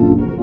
you.